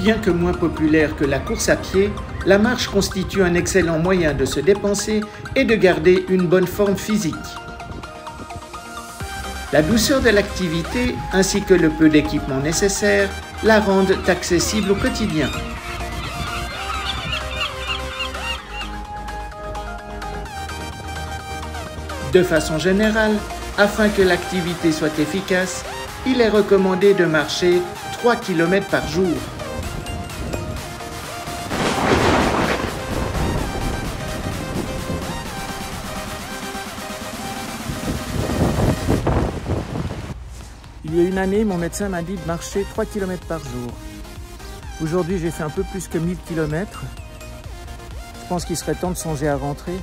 Bien que moins populaire que la course à pied, la marche constitue un excellent moyen de se dépenser et de garder une bonne forme physique. La douceur de l'activité ainsi que le peu d'équipement nécessaire la rendent accessible au quotidien. De façon générale, afin que l'activité soit efficace, il est recommandé de marcher 3 km par jour. Il y a une année, mon médecin m'a dit de marcher 3 km par jour. Aujourd'hui, j'ai fait un peu plus que 1000 km. Je pense qu'il serait temps de songer à rentrer.